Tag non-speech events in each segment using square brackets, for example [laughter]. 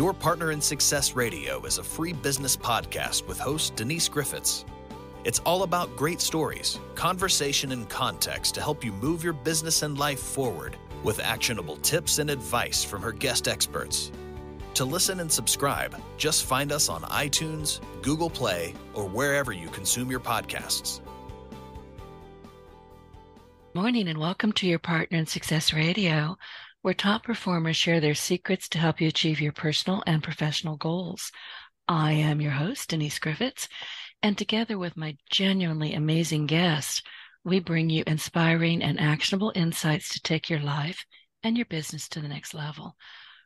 Your Partner in Success Radio is a free business podcast with host Denise Griffitts. It's all about great stories, conversation, and context to help you move your business and life forward with actionable tips and advice from her guest experts. To listen and subscribe, just find us on iTunes, Google Play, or wherever you consume your podcasts. Morning and welcome to your Partner in Success Radio, where top performers share their secrets to help you achieve your personal and professional goals. I am your host, Denise Griffitts, and together with my genuinely amazing guests, we bring you inspiring and actionable insights to take your life and your business to the next level.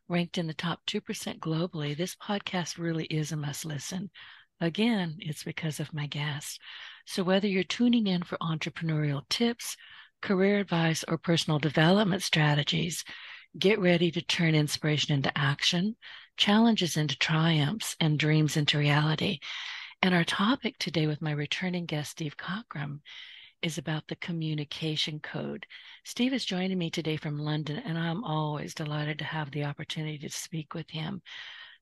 Ranked in the top 2% globally, this podcast really is a must listen. Again, it's because of my guests. So, whether you're tuning in for entrepreneurial tips, career advice, or personal development strategies, get ready to turn inspiration into action, challenges into triumphs, and dreams into reality. And our topic today with my returning guest, Steve Cockram, is about the communication code. Steve is joining me today from London, and I'm always delighted to have the opportunity to speak with him.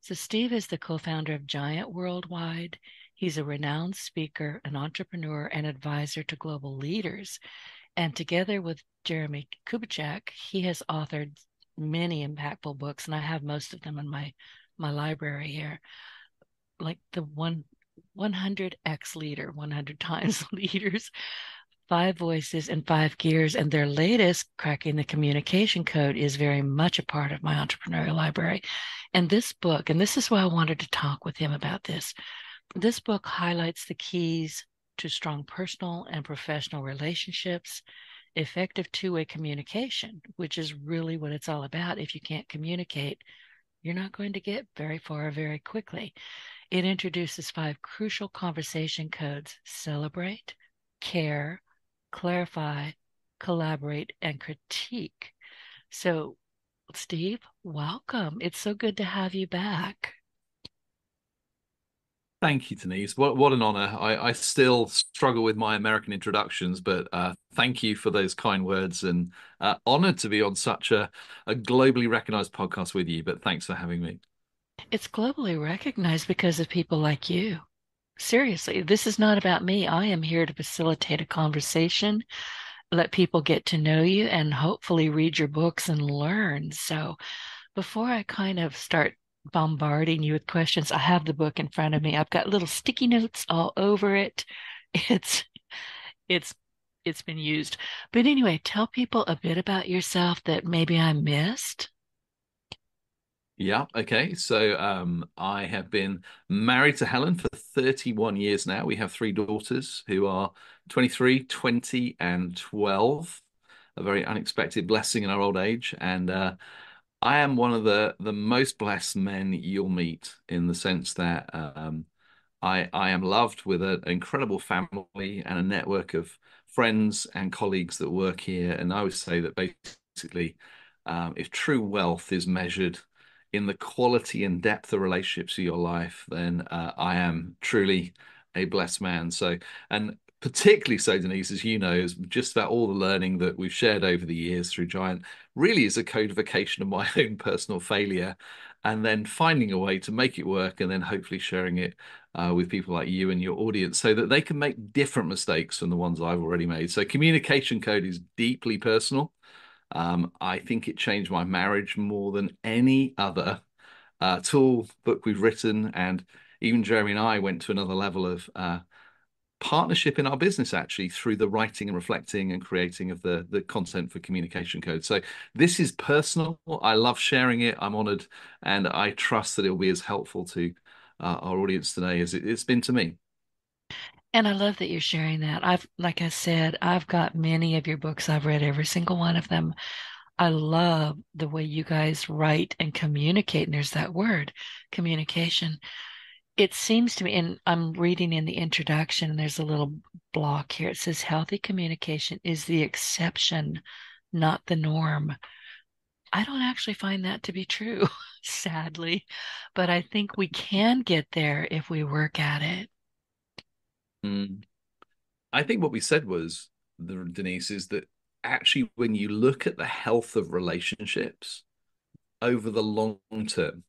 So, Steve is the co founder of Giant Worldwide. He's a renowned speaker, an entrepreneur, and advisor to global leaders. And together with Jeremie Kubicek, he has authored many impactful books, and I have most of them in my my library here. Like the one 100x leader, 100 times [laughs] leaders, five voices and five gears. And their latest, Cracking the Communication Code, is very much a part of my entrepreneurial library. And this book, and this is why I wanted to talk with him about this, this book highlights the keys to strong personal and professional relationships, effective two way communication, which is really what it's all about. If you can't communicate, you're not going to get very far very quickly. It introduces five crucial conversation codes celebrate, care, clarify, collaborate, and critique. So, Steve, welcome. It's so good to have you back. Thank you, Denise. What what an honor. I, I still struggle with my American introductions, but uh, thank you for those kind words and uh, honored to be on such a, a globally recognized podcast with you. But thanks for having me. It's globally recognized because of people like you. Seriously, this is not about me. I am here to facilitate a conversation, let people get to know you, and hopefully read your books and learn. So, before I kind of start bombarding you with questions, I have the book in front of me. I've got little sticky notes all over it. [laughs] It's it's it's been used. But anyway, tell people a bit about yourself that maybe I missed. Yeah. Okay. So um, I have been married to Helen for 31 years now. We have three daughters who are 23, 20, and 12. A very unexpected blessing in our old age. And uh, I am one of the the most blessed men you'll meet in the sense that um, I I am loved with an incredible family and a network of friends and colleagues that work here. And I would say that basically, um, if true wealth is measured in the quality and depth of relationships of your life, then uh, I am truly a blessed man. So, and particularly so, Denise, as you know, is just about all the learning that we've shared over the years through Giant really is a codification of my [laughs] own personal failure and then finding a way to make it work and then hopefully sharing it uh, with people like you and your audience so that they can make different mistakes from the ones I've already made. So communication code is deeply personal. Um, I think it changed my marriage more than any other uh, tool book we've written. And even Jeremie and I went to another level of uh, partnership in our business actually through the writing and reflecting and creating of the the content for communication code so this is personal i love sharing it i'm honored and i trust that it will be as helpful to uh, our audience today as it, it's been to me and I love that you're sharing that. I've, like I said, I've got many of your books. I've read every single one of them. I love the way you guys write and communicate. And there's that word, communication. It seems to me, and I'm reading in the introduction, and there's a little block here. It says healthy communication is the exception, not the norm. I don't actually find that to be true, [laughs] sadly, but I think we can get there if we work at it. Mm. I think what we said was, Denise, is that actually when you look at the health of relationships over the long term,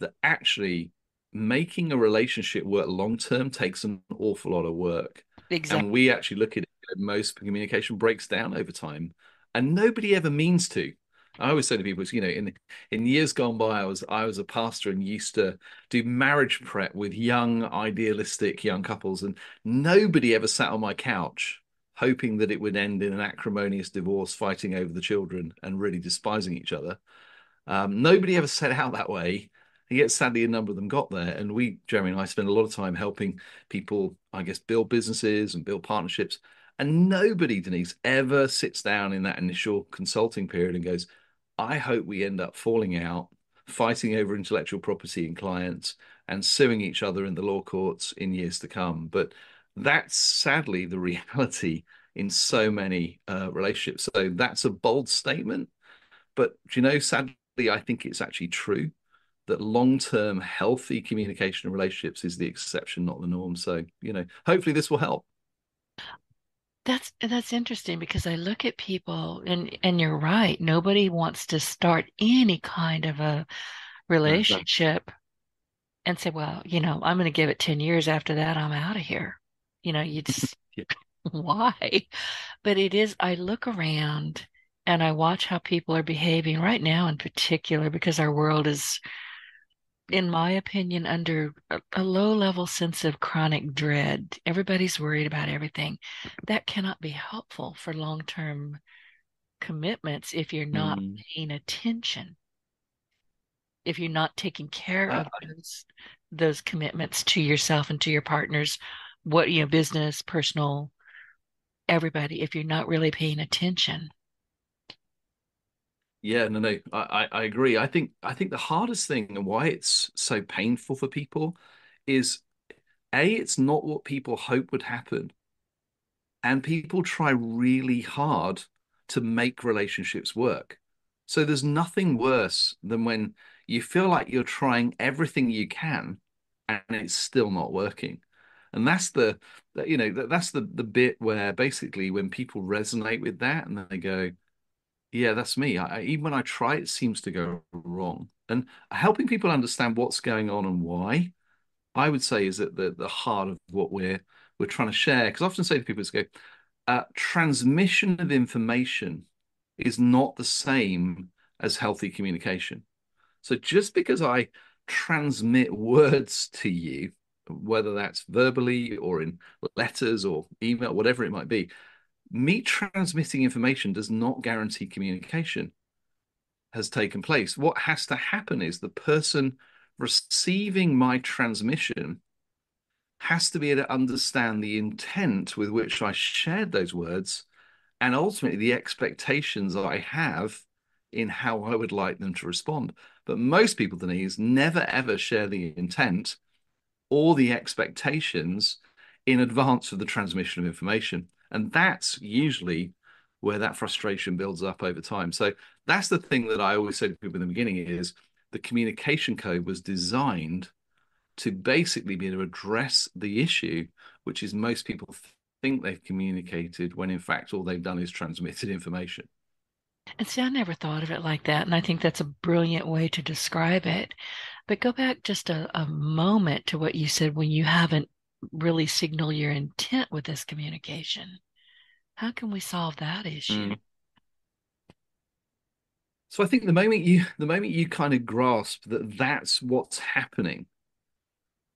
that actually making a relationship work long term takes an awful lot of work. Exactly. And we actually look at it, most communication breaks down over time, and nobody ever means to. I always say to people, you know, in in years gone by, I was I was a pastor and used to do marriage prep with young, idealistic young couples, and nobody ever sat on my couch hoping that it would end in an acrimonious divorce, fighting over the children, and really despising each other. Um, nobody ever set out that way. Yet, sadly, a number of them got there. And we, Jeremie and I, spend a lot of time helping people, I guess, build businesses and build partnerships. And nobody, Denise, ever sits down in that initial consulting period and goes, I hope we end up falling out, fighting over intellectual property and clients, and suing each other in the law courts in years to come. But that's sadly the [laughs] reality in so many uh, relationships. So that's a bold statement. But you know, sadly, I think it's actually true that long-term healthy communication relationships is the exception, not the norm. So, you know, hopefully this will help. That's that's interesting because I look at people and and you're right. Nobody wants to start any kind of a relationship and say, well, you know, I'm going to give it 10 years after that I'm out of here. You know, you just [laughs] yeah. [laughs] why? But it is I look around and I watch how people are behaving right now in particular because our world is in my opinion, under a, a low level sense of chronic dread. Everybody's worried about everything. That cannot be helpful for long term commitments if you're not mm. paying attention. If you're not taking care uh, of those, those commitments to yourself and to your partners, what you know, business, personal, everybody, if you're not really paying attention. Yeah, no, no, I, I agree. I think I think the hardest thing and why it's so painful for people is a it's not what people hope would happen, and people try really hard to make relationships work. So there's nothing worse than when you feel like you're trying everything you can and it's still not working. And that's the, you know, that's the the bit where basically when people resonate with that and they go, yeah, that's me. I, even when I try, it seems to go wrong. And helping people understand what's going on and why, I would say, is at the the heart of what we're we're trying to share. Because I often say to people, go, uh, transmission of information is not the same as healthy communication. So just because I transmit words to you, whether that's verbally or in letters or email, whatever it might be, me transmitting information does not guarantee communication has taken place. What has to happen is the person receiving my transmission has to be able to understand the intent with which I shared those words and ultimately the expectations I have in how I would like them to respond. But most people, Denise, never ever share the intent or the expectations in advance of the transmission of information. And that's usually where that frustration builds up over time. So that's the thing that I always say to people in the beginning is the communication code was designed to basically be able to address the issue, which is most people think they've communicated when in fact all they've done is transmitted information. And see, I never thought of it like that. And I think that's a brilliant way to describe it. But go back just a, a moment to what you said when you haven't really signal your intent with this communication. How can we solve that issue? Mm. So I think the moment you the moment you kind of grasp that that's what's happening.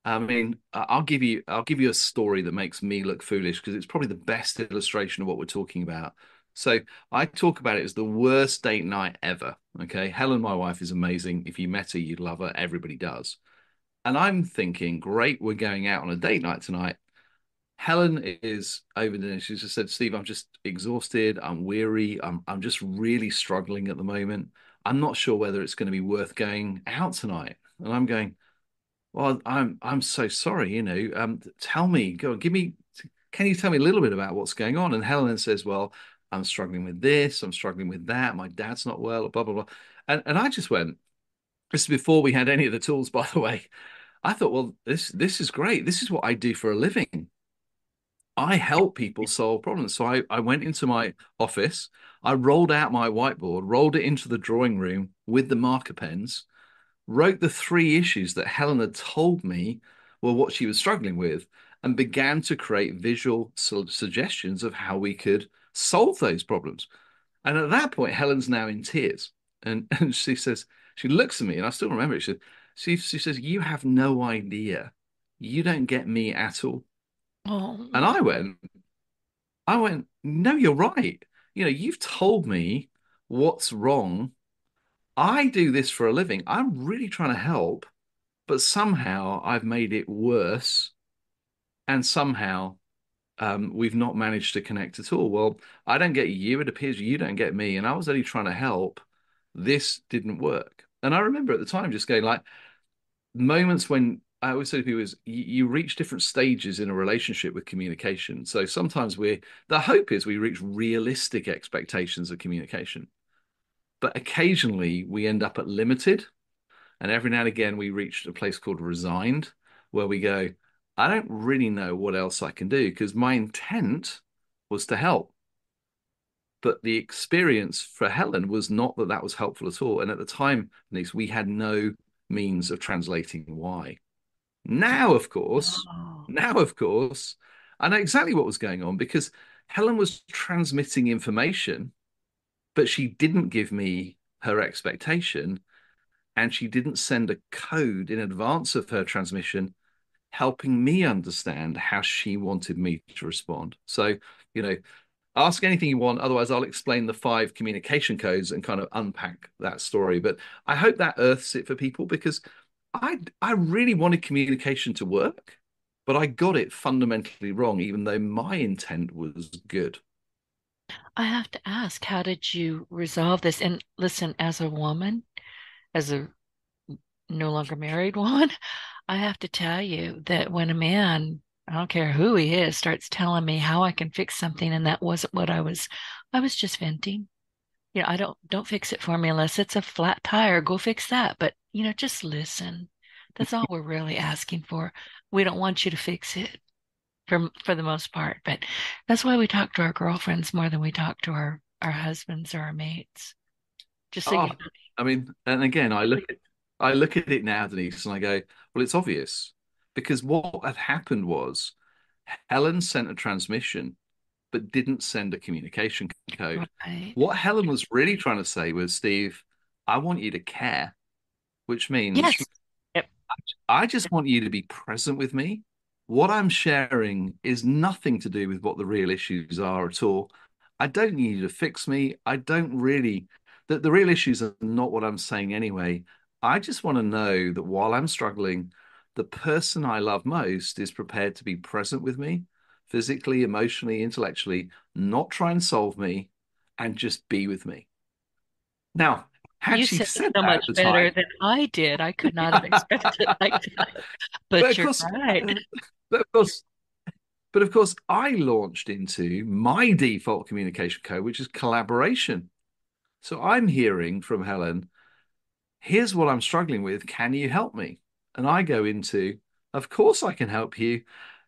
I mean, I'll give you I'll give you a story that makes me look foolish because it's probably the best illustration of what we're talking about. So I talk about it as the worst date night ever. Okay, Helen, my wife, is amazing. If you met her, you'd love her. Everybody does. And I'm thinking, great, we're going out on a date night tonight. Helen is over there. She just said, Steve, I'm just exhausted. I'm weary. I'm, I'm just really struggling at the moment. I'm not sure whether it's going to be worth going out tonight. And I'm going, well, I'm I'm so sorry. You know, um, tell me, go, give me. Can you tell me a little bit about what's going on? And Helen says, well, I'm struggling with this. I'm struggling with that. My dad's not well. Blah blah blah. And and I just went. This is before we had any of the tools, [laughs] by the way. I thought, well, this this is great. This is what I do for a living. I help people solve problems. So I, I went into my office, I rolled out my whiteboard, rolled it into the drawing room with the marker pens, wrote the three issues that Helen had told me were what she was struggling with, and began to create visual su- suggestions of how we could solve those problems. And at that point, Helen's now in tears. And, [laughs] and she says, she looks at me, and I still remember it. She, she, she says, You have no idea. You don't get me at all. Oh. And I went, I went, No, you're right. You know, you've told me what's wrong. I do this for a living. I'm really trying to help, but somehow I've made it worse. And somehow um, we've not managed to connect at all. Well, I don't get you. It appears you don't get me. And I was only trying to help. This didn't work. And I remember at the time just going like moments when I always say to people is you, you reach different stages in a relationship with communication. So sometimes we're the hope is we reach realistic expectations of communication. But occasionally we end up at limited. And every now and again we reach a place called resigned, where we go, I don't really know what else I can do because my intent was to help. But the experience for Helen was not that that was helpful at all. And at the time, Denise, we had no means of translating why. Now, of course, Oh. now, of course, I know exactly what was going on because Helen was transmitting information, but she didn't give me her expectation and she didn't send a code in advance of her transmission helping me understand how she wanted me to respond. So, you know, ask anything you want. Otherwise, I'll explain the five communication codes and kind of unpack that story. But I hope that earths it for people because I I really wanted communication to work, but I got it fundamentally wrong, even though my intent was good. I have to ask, how did you resolve this? And listen, as a woman, as a no longer married [laughs] woman, I have to tell you that when a man, I don't care who he is, starts telling me how I can fix something, and that wasn't what I was, I was just venting. You know, I don't don't fix it for me unless it's a flat tire. Go fix that. But you know, just listen. That's all we're really asking for. We don't want you to fix it for for the most part, but that's why we talk to our girlfriends more than we talk to our our husbands or our mates. Just so Oh, you know. I mean, and again, I look at I look at it now, Denise, and I go, well, it's obvious because what had happened was Helen sent a transmission, but didn't send a communication code. Right. What Helen was really trying to say was, Steve, I want you to care, which means Yes. Yep. I just want you to be present with me. What I'm sharing is nothing to do with what the real issues are at all. I don't need you to fix me. I don't really, the, the real issues are not what I'm saying anyway. I just want to know that while I'm struggling, the person I love most is prepared to be present with me, physically, emotionally, intellectually, not try and solve me, and just be with me. Now, had You she said said so that much better time, than I did. I could not have expected it like that. [laughs] But, But you're course, right. Uh, but of course, but of course, I launched into my default communication code, which is collaboration. So I'm hearing from Helen, here's what I'm struggling with. Can you help me? And I go into, of course I can help you.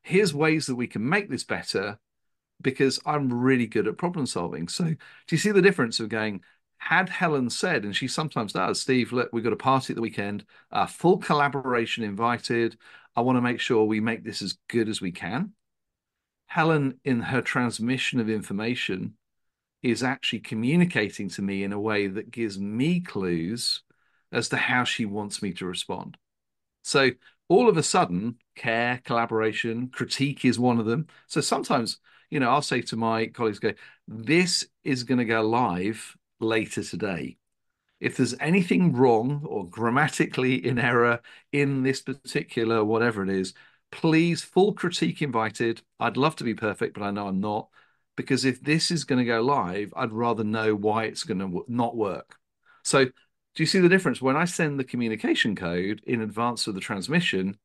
Here's ways that we can make this better because I'm really good at problem solving. So do you see the difference of going, had Helen said, and she sometimes does, Steve, look, we've got a party at the weekend, uh, full collaboration invited. I want to make sure we make this as good as we can. Helen, in her transmission of information, is actually communicating to me in a way that gives me clues as to how she wants me to respond. So all of a sudden, care, collaboration, critique is one of them. So sometimes, you know, I'll say to my colleagues, go, this is going to go live later today. If there's anything wrong or grammatically in error in this particular whatever it is, please, full critique invited. I'd love to be perfect, but I know I'm not. Because if this is going to go live, I'd rather know why it's going to not work. So, do you see the difference? When I send the communication code in advance of the transmission,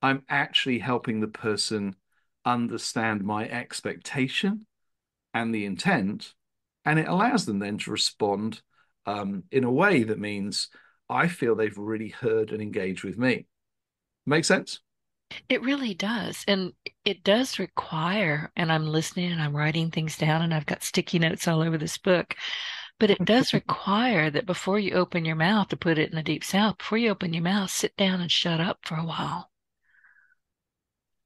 I'm actually helping the person understand my expectation and the intent, and it allows them then to respond um, in a way that means I feel they've really heard and engaged with me. Make sense? It really does. And it does require, and I'm listening and I'm writing things down and I've got sticky notes all over this book. But it does [laughs] require that before you open your mouth to put it in the deep south, before you open your mouth, sit down and shut up for a while.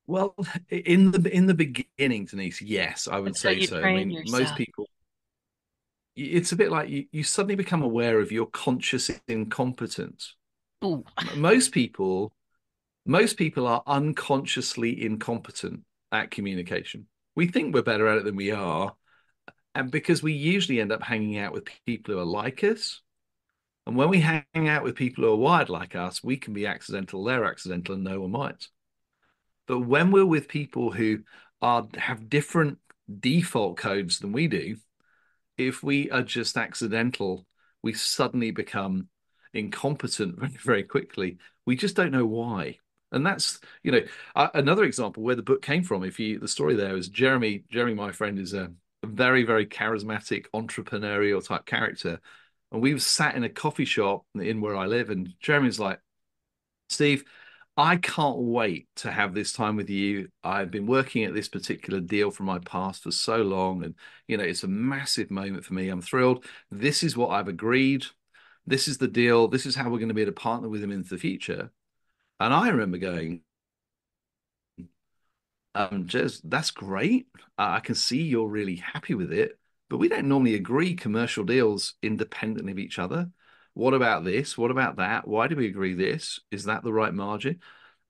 Well, [laughs] in the in the beginning, Denise, yes, I would say so. I mean, most people, it's a bit like you, you suddenly become aware of your conscious incompetence. Ooh, Most people, most people are unconsciously incompetent at communication. We think we're better at it than we are, and because we usually end up hanging out with people who are like us. And when we hang out with people who are wired like us, we can be accidental, they're accidental, and no one minds. But when we're with people who are have different default codes than we do, if we are just accidental, we suddenly become incompetent [laughs] very, very quickly. We just don't know why. And that's, you know, another example where the book came from. If you, the story there is Jeremie, Jeremie, my friend, is a very, very charismatic, entrepreneurial type character. And we sat in a coffee shop in where I live, and Jeremie's like, Steve, I can't wait to have this time with you. I've been working at this particular deal from my past for so long, and you know, it's a massive moment for me. I'm thrilled. This is what I've agreed. This is the deal. This is how we're going to be able to partner with him into the future. And I remember going, um, that's great. Uh, I can see you're really happy with it, but we don't normally agree commercial deals independently of each other. What about this? What about that? Why do we agree this? Is that the right margin?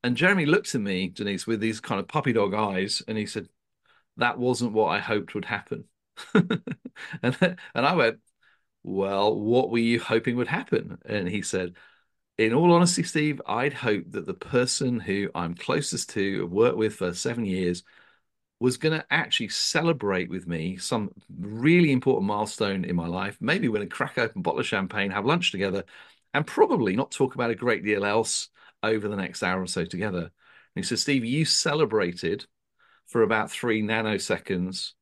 And Jeremie looked at me, Denise, with these kind of puppy dog eyes, and he said, That wasn't what I hoped would happen. [laughs] and, and I went, Well, what were you hoping would happen? And he said, in all honesty, Steve, I'd hoped that the person who I'm closest to, worked with for seven years, was going to actually celebrate with me some really important milestone in my life. Maybe we're going to crack open a bottle of champagne, have lunch together, and probably not talk about a great deal else over the next hour or so together. And he said, Steve, you celebrated for about three nanoseconds,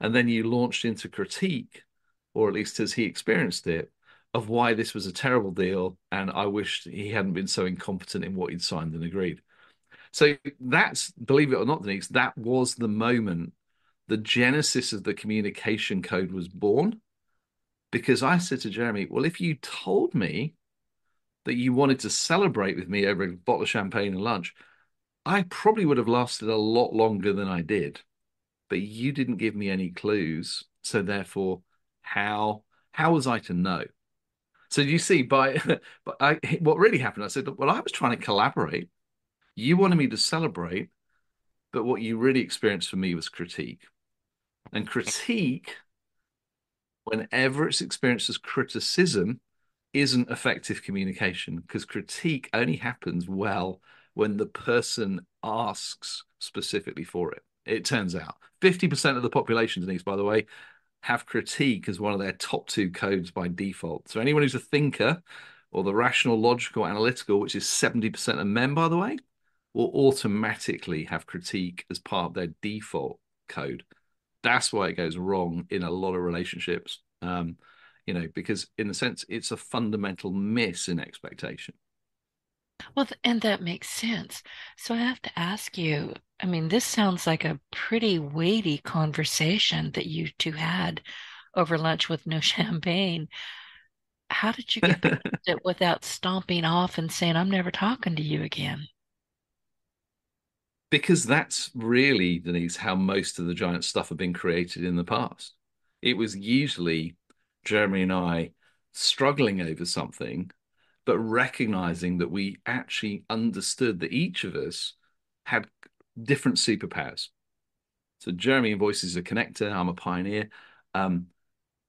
and then you launched into critique, or at least as he experienced it, of why this was a terrible deal. And I wished he hadn't been so incompetent in what he'd signed and agreed. So that's, believe it or not, Denise, that was the moment the genesis of the communication code was born. Because I said to Jeremie, well, if you told me that you wanted to celebrate with me over a bottle of champagne and lunch, I probably would have lasted a lot longer than I did. But you didn't give me any clues. So therefore, how how was I to know? So you see, by [laughs] but I what really happened, I said, well, I was trying to collaborate. You wanted me to celebrate, but what you really experienced for me was critique. And critique, whenever it's experienced as criticism, isn't effective communication because critique only happens well when the person asks specifically for it. It turns out 50% of the population, Denise, by the way, have critique as one of their top two codes by default. So anyone who's a thinker or the rational, logical, analytical, which is 70% of men, by the way, will automatically have critique as part of their default code. That's why it goes wrong in a lot of relationships. Um, you know, because in a sense, it's a fundamental miss in expectation. Well, th- and that makes sense. So I have to ask you, I mean, this sounds like a pretty weighty conversation that you two had over lunch with no [laughs] champagne. How did you get [laughs] past it without stomping off and saying, I'm never talking to you again? because that's really, Denise, how most of the giant stuff have been created in the past. It was usually Jeremie and I struggling over something, but recognizing that we actually understood that each of us had different superpowers. So Jeremie voices a connector, I'm a pioneer. Um,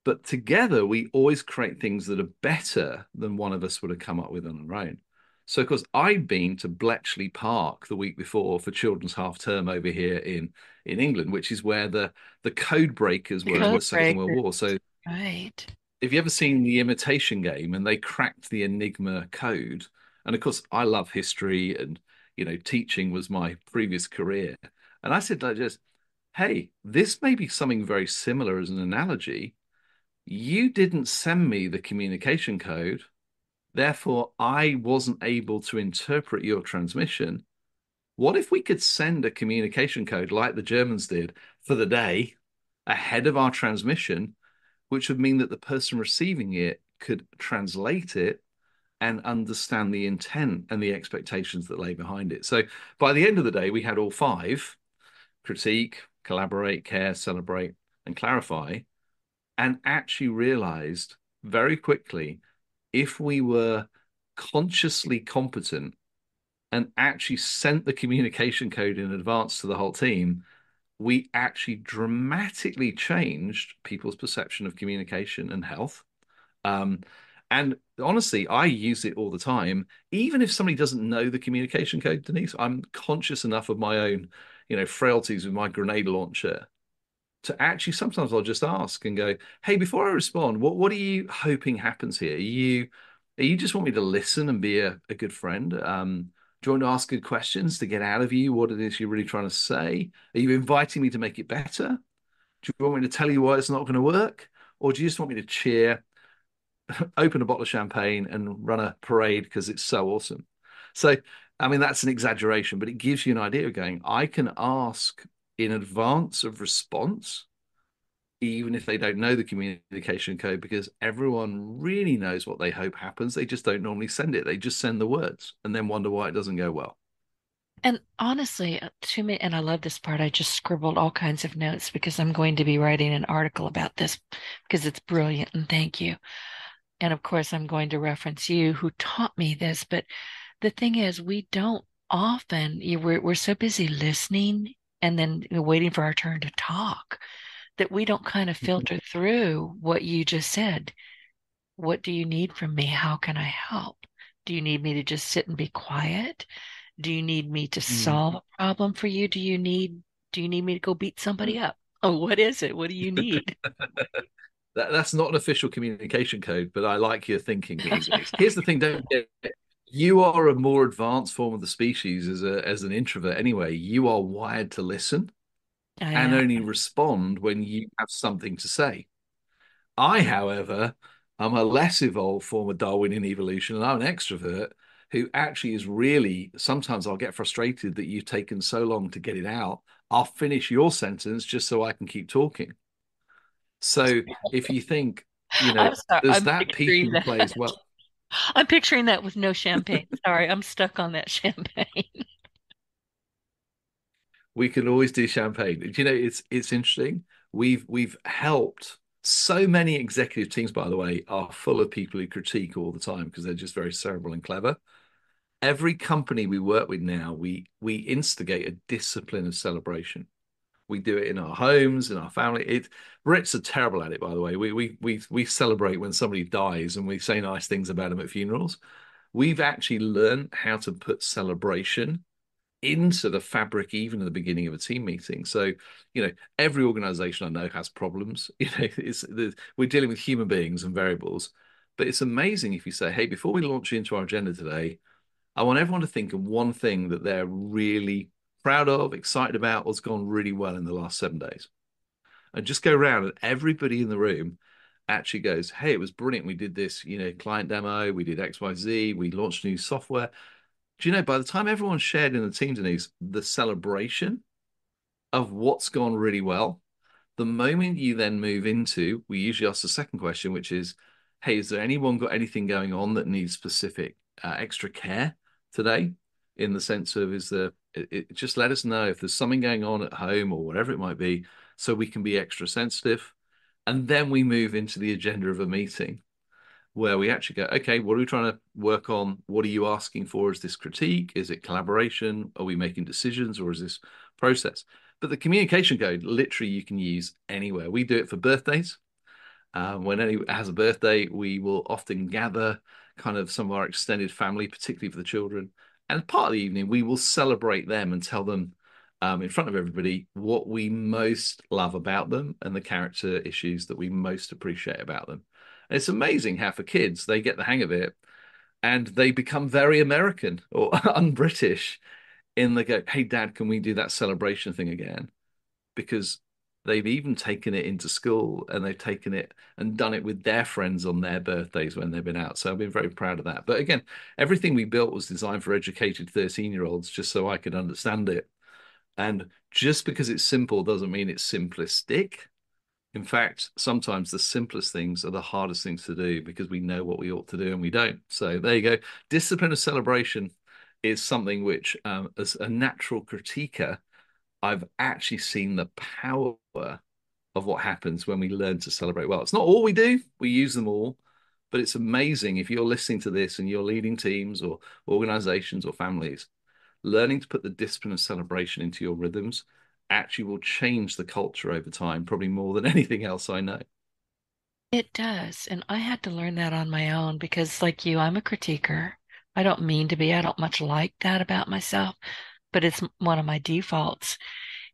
but together we always create things that are better than one of us would have come up with on our own. So, of course, I'd been to Bletchley Park the week before for children's half term over here in in England, which is where the the code breakers were in Code the Second World. War. So, Right. Have you ever seen the Imitation Game and they cracked the Enigma code? And of course, I love history and you know, teaching was my previous career. And I said like just, hey, this may be something very similar as an analogy. You didn't send me the communication code. Therefore, I wasn't able to interpret your transmission. What if we could send a communication code like the Germans did for the day ahead of our transmission? Which would mean that the person receiving it could translate it and understand the intent and the expectations that lay behind it. So by the end of the day, we had all five critique, collaborate, care, celebrate, and clarify, and actually realized very quickly if we were consciously competent and actually sent the communication code in advance to the whole team, we actually dramatically changed people's perception of communication and health. Um, and honestly, I use it all the time. Even if somebody doesn't know the communication code, Denise, I'm conscious enough of my own, you know, frailties with my grenade launcher to actually sometimes I'll just ask and go, "Hey, before I respond, what what are you hoping happens here? Are you are you just want me to listen and be a, a good friend? Um, do you want to ask good questions to get out of you what it is you're really trying to say? Are you inviting me to make it better? Do you want me to tell you why it's not going to work? Or do you just want me to cheer [laughs] open a bottle of champagne and run a parade because it's so awesome. So, I mean, that's an exaggeration, but it gives you an idea of going, I can ask in advance of response, even if they don't know the communication code, because everyone really knows what they hope happens. They just don't normally send it. They just send the words and then wonder why it doesn't go well. And honestly, uh, to me, and I love this part, I just scribbled all kinds of notes because I'm going to be writing an article about this because it's brilliant. And thank you and of course i'm going to reference you who taught me this but the thing is we don't often we're, we're so busy listening and then waiting for our turn to talk that we don't kind of mm-hmm. filter through what you just said what do you need from me how can i help do you need me to just sit and be quiet do you need me to mm. solve a problem for you do you need do you need me to go beat somebody mm. up oh what is it what do you need [laughs] that, that's not an official communication code, but I like your thinking. [laughs] Here's the thing: don't get you are a more advanced form of the species as a as an introvert anyway. You are wired to listen and only respond when you have something to say. I, however, am a less evolved form of Darwinian evolution, and I'm an extrovert who actually is really sometimes I'll get frustrated that you've taken so long to get it out. I'll finish your sentence just so I can keep talking. So [laughs] if you think, you know, there's I'm that piece that. play as well. [laughs] I'm picturing that with no champagne. Sorry, I'm stuck on that [laughs] champagne. We can always do champagne. Do you know it's it's interesting. We've we've helped so many executive teams, by the way, are full of people who critique all the time because they're just very cerebral and clever. Every company we work with now, we we instigate a discipline of celebration. We do it in our homes, in our family. It Brits are terrible at it, by the way. We we we we celebrate when somebody dies and we say nice things about them at funerals. We've actually learned how to put celebration into the fabric even at the beginning of a team meeting. So, you know, every organization I know has problems. [laughs] You know, it's we're dealing with human beings and variables. But it's amazing if you say, hey, before we launch into our agenda today, I want everyone to think of one thing that they're really proud of, excited about, what's gone really well in the last seven days. And just go around and everybody in the room actually goes, Hey, it was brilliant. We did this, you know, client demo, we did XYZ, we launched new software. Do you know, by the time everyone shared in the team, Denise, the celebration of what's gone really well, the moment you then move into, we usually ask the second question, which is, Hey, is there anyone got anything going on that needs specific uh, extra care today? In the sense of, is there it, it, just let us know if there's something going on at home or whatever it might be, so we can be extra sensitive. And then we move into the agenda of a meeting where we actually go, okay, what are we trying to work on? What are you asking for? Is this critique? Is it collaboration? Are we making decisions or is this process? But the communication code, literally, you can use anywhere. We do it for birthdays. Um, when anyone has a birthday, we will often gather kind of some of our extended family, particularly for the children, and part of the evening, we will celebrate them and tell them um, in front of everybody what we most love about them and the character issues that we most appreciate about them. It's amazing how for kids they get the hang of it and they become very American or [laughs] un-British in the go, hey dad, can we do that celebration thing again? Because they've even taken it into school and they've taken it and done it with their friends on their birthdays when they've been out. So I've been very proud of that. But again, everything we built was designed for educated 13 year olds just so I could understand it. And just because it's simple doesn't mean it's simplistic. In fact, sometimes the simplest things are the hardest things to do because we know what we ought to do and we don't. So there you go. Discipline of celebration is something which, um, as a natural critiquer, I've actually seen the power of what happens when we learn to celebrate well. It's not all we do, we use them all, but it's amazing if you're listening to this and you're leading teams or organizations or families, learning to put the discipline of celebration into your rhythms actually will change the culture over time, probably more than [laughs] anything else I know. It does. And I had to learn that on my own because, like you, I'm a critiquer. I don't mean to be, I don't much like that about myself, but it's one of my defaults.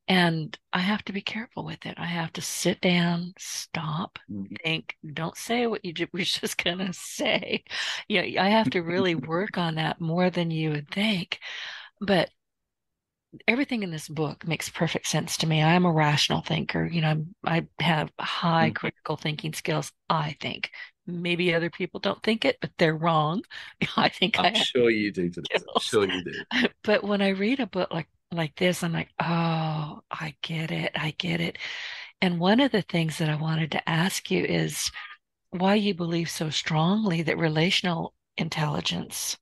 And I have to be careful with it. I have to sit down, stop, mm-hmm. think, don't say what you [laughs] were just going to say. Yeah, I have to really work on that more than you would think. But everything in this book makes perfect sense to me. I am a rational thinker. You know, I have high mm-hmm. critical thinking skills, I think. Maybe other people don't think it, but they're wrong. [laughs] I think I'm I sure you do. I'm sure you do. [laughs] But when I read a book like like this, I'm like, oh, I get it. I get it. And one of the things that I wanted to ask you is why you believe so strongly that relational intelligence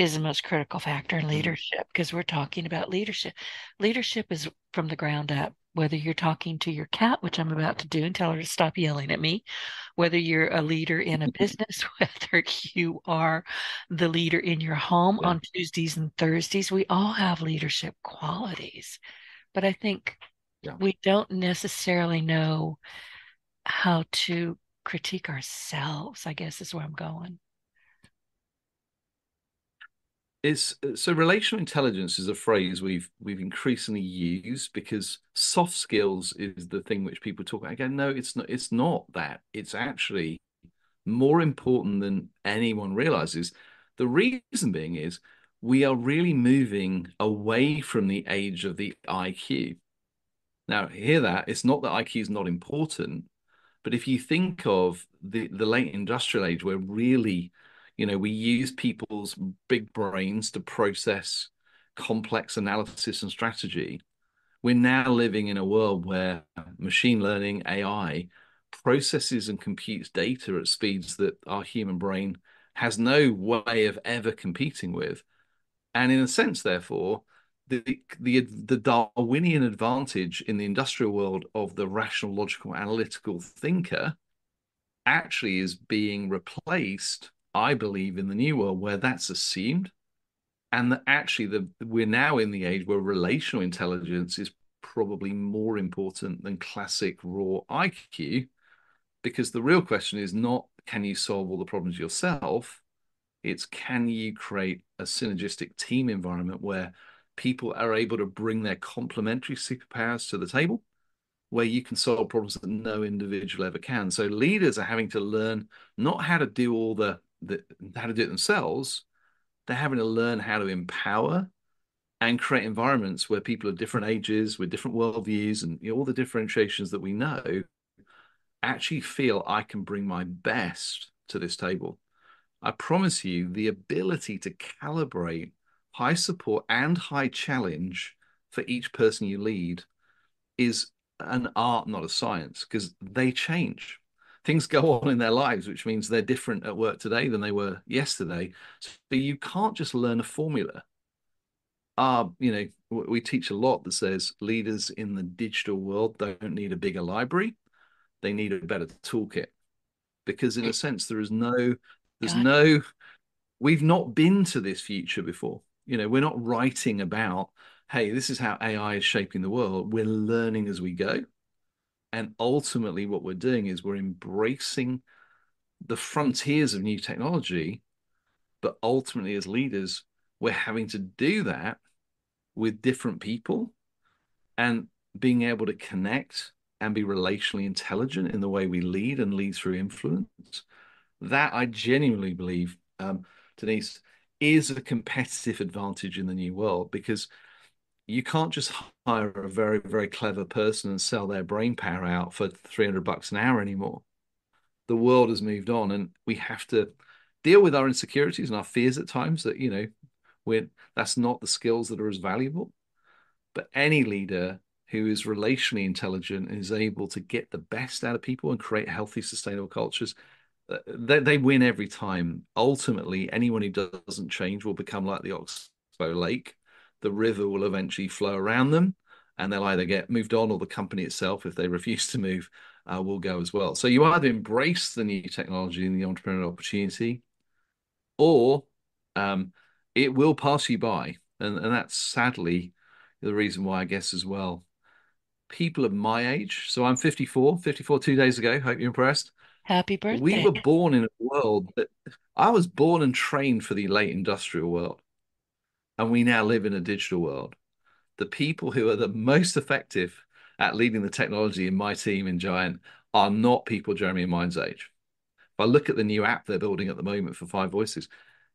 is the most critical factor in mm-hmm. leadership because we're talking about leadership. Leadership is from the ground up, whether you're talking to your cat, which I'm about to do and tell her to stop yelling at me, whether you're a leader in a [laughs] business, [laughs] whether you are the leader in your home yeah. on Tuesdays and Thursdays, we all have leadership qualities. But I think yeah. we don't necessarily know how to critique ourselves, I guess is where I'm going it's so relational intelligence is a phrase we've we've increasingly used because soft skills is the thing which people talk about. Again, no, it's not. It's not that. It's actually more important than anyone realizes. The reason being is we are really moving away from the age of the IQ. Now, hear that it's not that IQ is not important, but if you think of the the late industrial age, where really you know, we use people's big brains to process complex analysis and strategy. We're now living in a world where machine learning, AI, processes and computes data at speeds that our human brain has no way of ever competing with. And in a sense, therefore, the, the the Darwinian advantage in the industrial world of the rational, logical, analytical thinker actually is being replaced I believe in the new world where that's assumed, and that actually the we're now in the age where relational intelligence is probably more important than classic raw IQ, because the real question is not can you solve all the problems yourself, it's can you create a synergistic team environment where people are able to bring their complementary superpowers to the table where you can solve problems that no individual ever can. So leaders are having to learn not how to do all the the, how to do it themselves, they're having to learn how to empower and create environments where people of different ages with different worldviews and you know, all the differentiations that we know actually feel I can bring my best to this table. I promise you the ability to calibrate high support and high challenge for each person you lead is an art, not a science, because they change things go [laughs] on in their lives, which means they're different at work today than they were yesterday. So you can't just learn a formula. Uh, you know, we teach a lot that says leaders in the digital world don't need a bigger library; they need a better toolkit. Because in a sense, there is no, there's God. no, we've not been to this future before. You know, we're not writing about, hey, this is how AI is shaping the world. We're learning as we go and ultimately, what we're doing is we're embracing the frontiers of new technology. But ultimately, as leaders, we're having to do that with different people and being able to connect and be relationally intelligent in the way we lead and lead through influence. That I genuinely believe, um, Denise, is a competitive advantage in the new world because you can't just hire a very very clever person and sell their brain power out for 300 bucks an hour anymore the world has moved on and we have to deal with our insecurities and our fears at times that you know we're that's not the skills that are as valuable but any leader who is relationally intelligent and is able to get the best out of people and create healthy, sustainable cultures, uh, they, they win every time. Ultimately, anyone who doesn't change will become like the Oxbow Lake. The river will eventually flow around them, and they'll either get moved on or the company itself, if they [laughs] refuse to move, uh, will go as well. So you either embrace the new technology and the entrepreneurial opportunity, or um, it will pass you by. And, and that's sadly the reason why I guess as well people of my age. So I'm 54, 54 two days ago. Hope you're impressed. Happy birthday. We were born in a world that I was born and trained for the late industrial world. And we now live in a digital world. The people who are the most effective at leading the technology in my team in Giant are not people Jeremie and mine's age. If I look at the new app they're building at the moment for Five Voices,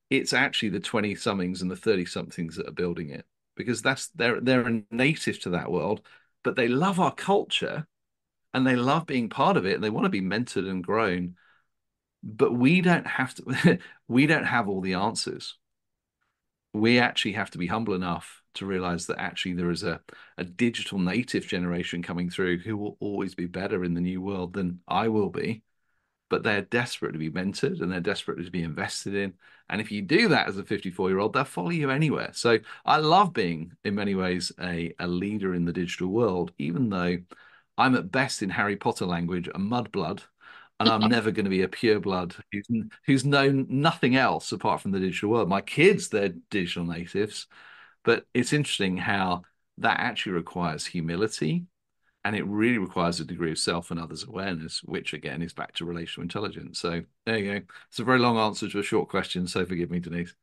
it's actually the 20 somethings and the 30 somethings that are building it because that's they're they're a native to that world but they love our culture and they love being part of it and they want to be mentored and grown but we don't have to [laughs] we don't have all the answers we actually have to be humble enough to realize that actually there is a, a digital native generation coming through who will always be better in the new world than I will be but they're desperate to be mentored and they're desperate to be invested in. And if you do that as a 54 year old, they'll follow you anywhere. So I love being, in many ways, a, a leader in the digital world, even though I'm at best in Harry Potter language a mudblood. And I'm never going to be a pureblood who's, who's known nothing else apart from the digital world. My kids, they're digital natives. But it's interesting how that actually requires humility and it really requires a degree of self and others awareness which again is back to relational intelligence so there you go it's a very long answer to a short question so forgive me denise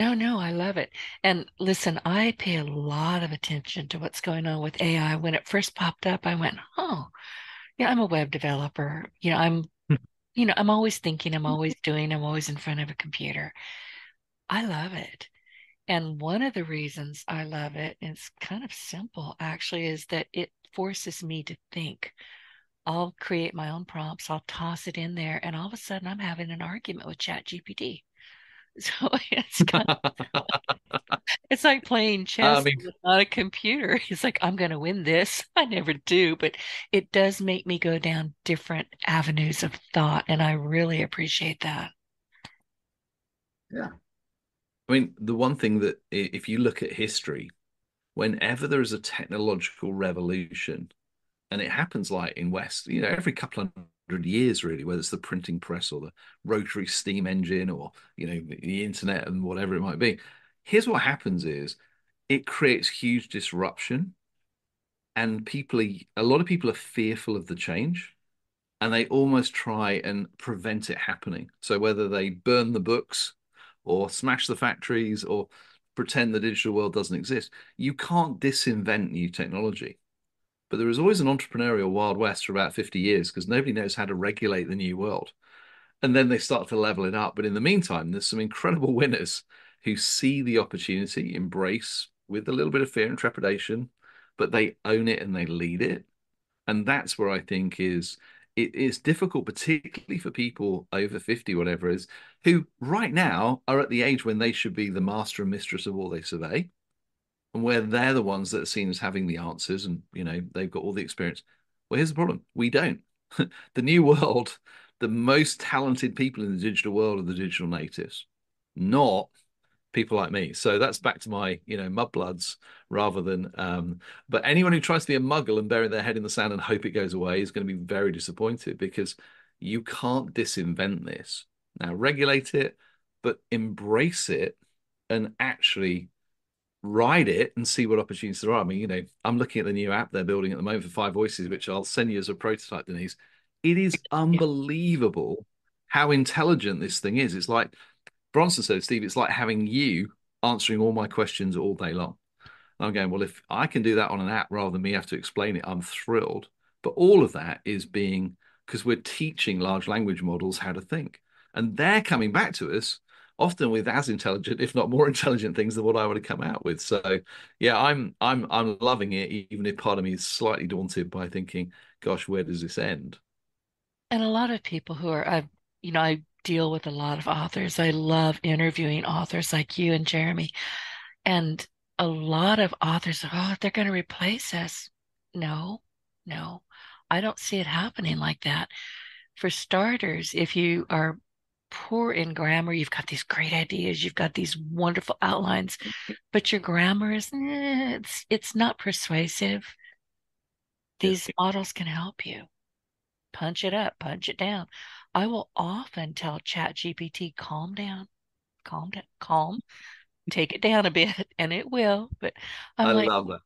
no no i love it and listen i pay a lot of attention to what's going on with ai when it first popped up i went oh yeah i'm a web developer you know i'm. You know i'm always thinking i'm mm-hmm. always doing i'm always in front of a computer i love it and one of the reasons I love it, it's kind of simple actually, is that it forces me to think. I'll create my own prompts, I'll toss it in there, and all of a sudden I'm having an argument with Chat GPT. [laughs] So it's kind of [laughs] it's like playing chess I mean, on a computer. [laughs] It's like I'm going to win this. I never do, but it does make me go down different avenues of thought, and I really appreciate that. Yeah, I mean, the one thing that if you look at history, whenever there is a technological revolution, and it happens like in West, you know, every couple of years, really, whether it's the printing press or the rotary steam engine or, you know, the internet and whatever it might be. Here's what happens is it creates huge disruption and people are, a lot of people are fearful of the change and they almost try and prevent it happening. So whether they burn the books or smash the factories or pretend the digital world doesn't exist. You can't disinvent new technology. But there is always an entrepreneurial Wild West for about 50 years because nobody knows how to regulate the new world. And then they start to level it up. But in the meantime, there's some incredible [laughs] winners who see the opportunity, embrace with a little bit of fear and trepidation, but they own it and they lead it. And that's where I think is it is difficult, particularly for people over 50, whatever is, who right now are at the age when they should be the master and mistress of all they survey, and where they're the ones that are seen as having the answers and, you know, they've got all the experience. Well, here's the problem we don't. [laughs] the new world, the most talented people in the digital world are the digital natives, not people like me. So that's back to my, you know, mudbloods rather than. Um, but anyone who tries to be a muggle and bury their head in the sand and hope it goes away is going to be very disappointed because you can't disinvent this. Now regulate it, but embrace it and actually ride it and see what opportunities there are. I mean, you know, I'm looking at the new app they're building at the moment for Five Voices, which I'll send you as a prototype, Denise. It is unbelievable how intelligent this thing is. It's like Bronson said, Steve, it's like having you answering all my questions all day long. And I'm going, well, if I can do that on an app rather than me have to explain it, I'm thrilled. But all of that is being because we're teaching large language models how to think. And they're coming back to us often with as intelligent, if not more [laughs] intelligent things than what I would have come out with. So yeah, I'm I'm I'm loving it, even if part of me is slightly daunted by thinking, gosh, where does this end? And a lot of people who are I've you know, I deal with a lot of authors. I love interviewing authors like you and Jeremie. And a lot of authors, oh, they're going to replace us. no, no, I don't see it happening like that. For starters, if you are poor in grammar, you've got these great ideas, you've got these wonderful outlines, but your grammar is eh, it's it's not persuasive. These yeah. models can help you. Punch it up, punch it down. I will often tell Chat GPT, calm down, calm down, calm, take it down a bit, [laughs] and it will. But I'm I like, love that.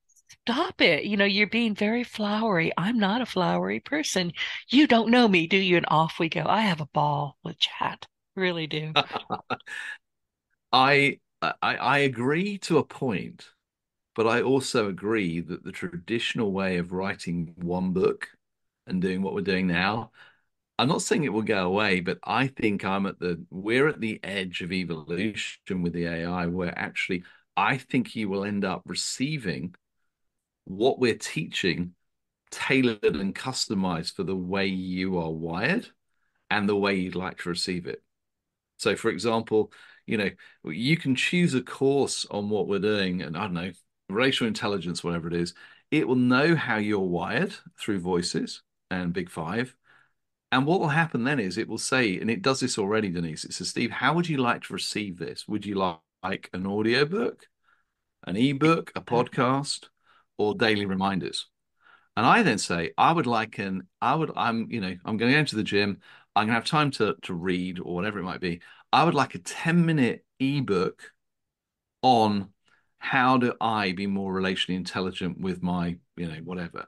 Stop it. You know, you're being very flowery. I'm not a flowery person. You don't know me, do you? And off we go. I have a ball with chat. Really do. [laughs] I I I agree to a point, but I also agree that the traditional way of writing one book and doing what we're doing now I'm not saying it will go away, but I think I'm at the we're at the edge of evolution with the AI where actually I think you will end up receiving what we're teaching tailored and customized for the way you are wired and the way you'd like to receive it. So for example, you know, you can choose a course on what we're doing and I don't know, racial intelligence, whatever it is, it will know how you're wired through voices and Big Five and what will happen then is it will say, and it does this already, Denise. It says, Steve, how would you like to receive this? Would you like an audio book, an ebook, a mm-hmm. podcast, or daily reminders? And I then say, I would like an, I would, I'm, you know, I'm going to go into the gym. I'm to have time to to read or whatever it might be. I would like a 10 minute ebook on how do I be more relationally intelligent with my, you know, whatever.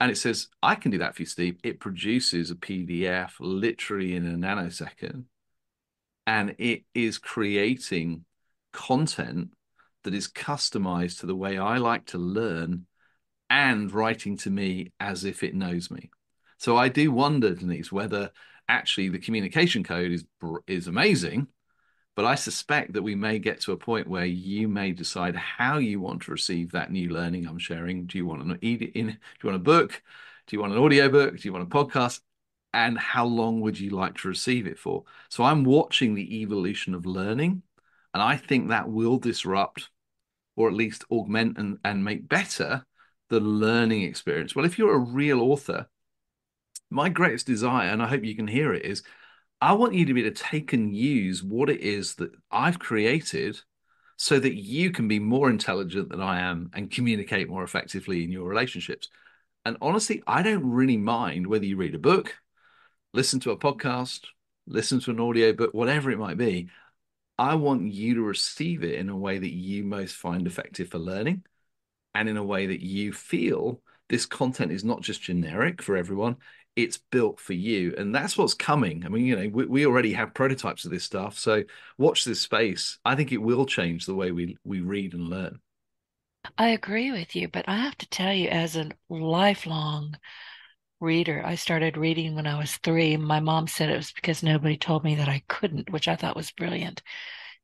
And it says, I can do that for you, Steve. It produces a PDF literally in a nanosecond. And it is creating content that is customized to the way I like to learn and writing to me as if it knows me. So I do wonder, Denise, whether actually the communication code is is amazing, but I suspect that we may get to a point where you may decide how you want to receive that new learning I'm sharing. Do you want an in, do you want a book? Do you want an audio book? Do you want a podcast? And how long would you like to receive it for? So I'm watching the evolution of learning, and I think that will disrupt or at least augment and, and make better the learning experience. Well, if you're a real author, my greatest desire, and I hope you can hear it, is I want you to be able to take and use what it is that I've created so that you can be more intelligent than I am and communicate more effectively in your relationships. And honestly, I don't really mind whether you read a book, listen to a podcast, listen to an audio book, whatever it might be. I want you to receive it in a way that you most find effective for learning and in a way that you feel this content is not just generic for everyone it's built for you and that's what's coming. I mean you know we, we already have prototypes of this stuff so watch this space. I think it will change the way we we read and learn. I agree with you but i have to tell you as a lifelong reader i started reading when i was three. My mom said it was because nobody told me that i couldn't which i thought was brilliant.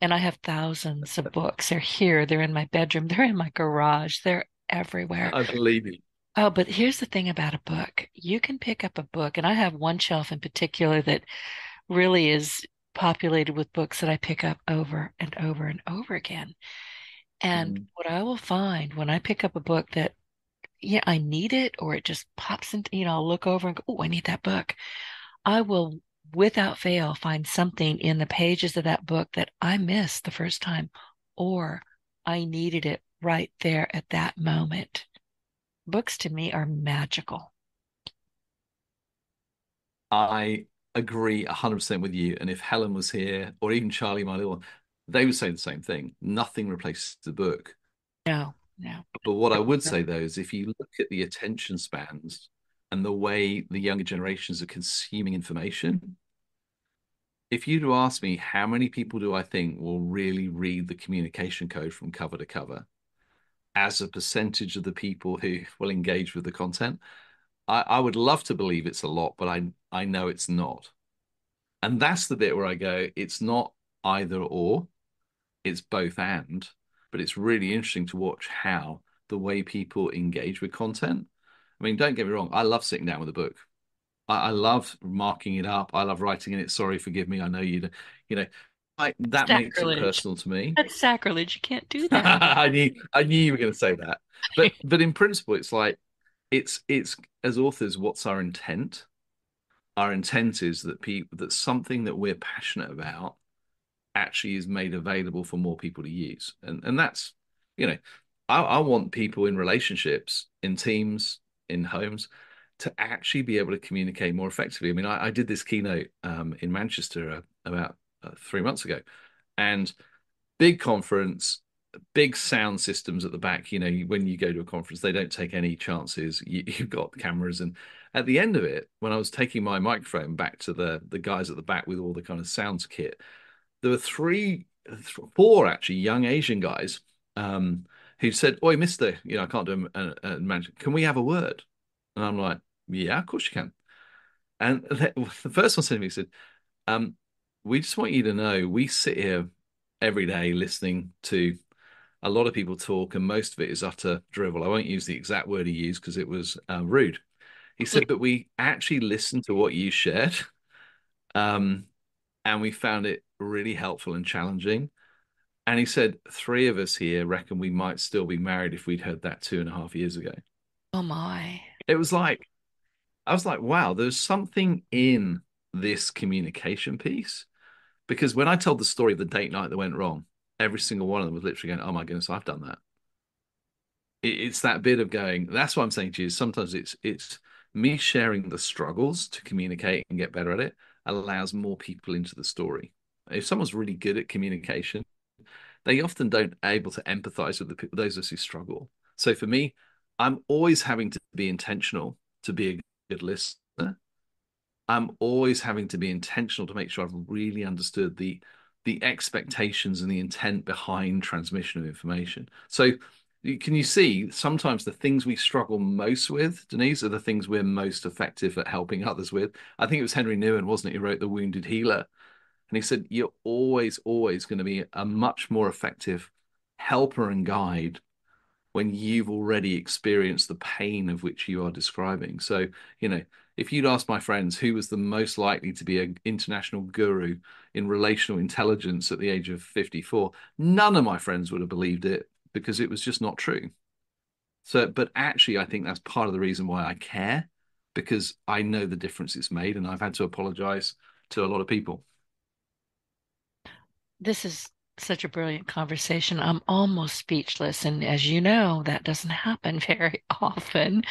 And i have thousands of books. They're here. They're in my bedroom. [laughs] They're in my garage. They're everywhere. I believe you Oh, but here's the thing about a book. You can pick up a book, and I have one shelf in particular that really is populated with books that I pick up over and over and over again. And mm. what I will find when I pick up a book that, yeah, I need it, or it just pops into, you know, I'll look over and go, oh, I need that book. I will, without fail, find something in the pages of that book that I missed the first time, or I needed it right there at that moment books to me are magical. I agree 100% with you. And if Helen was here, or even Charlie, my little one, they would say the same thing. Nothing replaces the book. No, no. But what I would say, though, is if you look at the attention spans and the way the younger generations are consuming information, if you'd ask me how many people do I think will really read the communication code from cover to cover, as a percentage of the people who will engage with the content. I, I would love to believe it's a lot, but I I know it's not. And that's the bit where I go, it's not either or, it's both and. But it's really interesting to watch how the way people engage with content. I mean, don't get me wrong, I love sitting down with a book. I, I love marking it up. I love writing in it. Sorry, forgive me. I know you. You know, I, that sacrilege. makes it personal to me. That's sacrilege. You can't do [laughs] that. I knew I knew you were going to say that. But [laughs] but in principle, it's like it's it's as authors, what's our intent? Our intent is that people that something that we're passionate about actually is made available for more people to use. And and that's, you know, I, I want people in relationships, in teams, in homes to actually be able to communicate more effectively. I mean, I, I did this keynote um, in Manchester uh, about uh, three months ago, and big conference, big sound systems at the back. You know, when you go to a conference, they don't take any chances. You, [laughs] have got cameras, and at the end of it, when I was taking my microphone back to the the guys at the back with all the kind of sounds kit, there were three, four actually young Asian guys um, who said, "Oi, Mister, you know, I can't do a, a, Can we have a word?" And I'm like, "Yeah, of course you can." And [laughs] the first one said to me, he said, um, "We just want you to know we sit here every day listening to a lot of people talk, and most of it is utter drivel. I won't use the exact word he used because it was uh, rude. He said, but we actually listened to what you shared, [laughs] um, and we found it really helpful and challenging. And he said, three of us here reckon we might still be married if we'd heard that two and a half years ago. Oh my! It was like, I was like, wow, there's something in this communication piece because when I told the story of the date night that went wrong, every single one of them was literally going, "Oh my goodness, I've done that." It's that bit of going. That's what I'm saying to you. Sometimes it's it's me sharing the struggles to communicate and get better at it allows more people into the story. If someone's really good at communication, they often don't able to empathize with the people, those of us who struggle. So for me, I'm always having to be intentional to be a good listener I'm always having to be intentional to make sure I've really understood the the expectations and the intent behind transmission of information. So can you see sometimes the things we struggle most with, Denise, are the things we're most effective at helping others with? I think it was Henri Nouwen, wasn't it? Who wrote The Wounded Healer. And he said, You're always, always going to be a much more effective helper and guide when you've already experienced the pain of which you are describing. So, you know, if you'd asked my friends who was the most likely to be an international guru in relational intelligence at the age of 54, none of my friends would have believed it because it was just not true. So, but actually, I think that's part of the reason why I care because I know the difference it's made and I've had to apologize to a lot of people. This is such a brilliant conversation. I'm almost speechless. And as you know, that doesn't happen [laughs] very often.